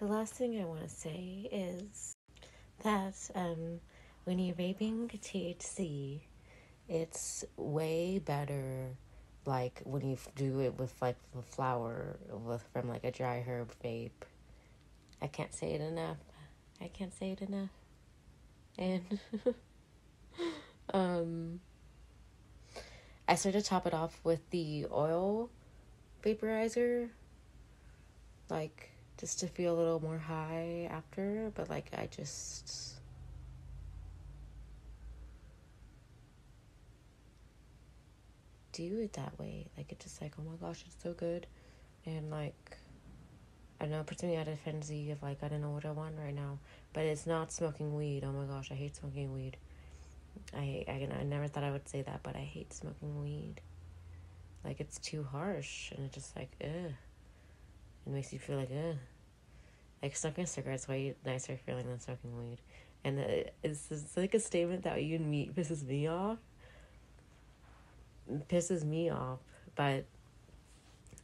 the last thing I want to say is that um, when you're vaping THC, it's way better like when you do it with like the flower with from like a dry herb vape. I can't say it enough. I can't say it enough. And um I started to top it off with the oil vaporizer like just to feel a little more high after, but like I just do it that way. Like it's just like, oh my gosh, it's so good. And like I don't know, it puts me at a frenzy of like I don't know what I want right now. But it's not smoking weed. Oh my gosh, I hate smoking weed. I I, I never thought I would say that, but I hate smoking weed. Like it's too harsh and it's just like ugh. It makes you feel like ugh. Like smoking cigarettes way nicer feeling than smoking weed. And it's, it's like a statement that even me pisses me off. Pisses me off, but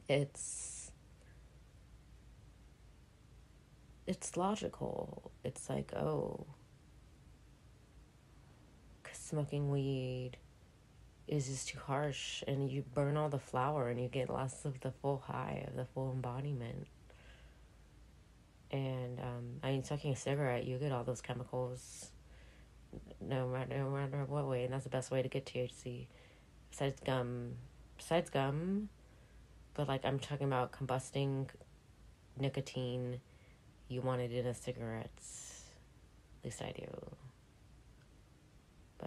it's it's logical. It's like, oh, because smoking weed is just too harsh and you burn all the flower and you get less of the full high of the full embodiment. And um, i mean smoking a cigarette you get all those chemicals no matter, no matter what way and that's the best way to get thc besides gum besides gum but like i'm talking about combusting nicotine you want it in a cigarette at least i do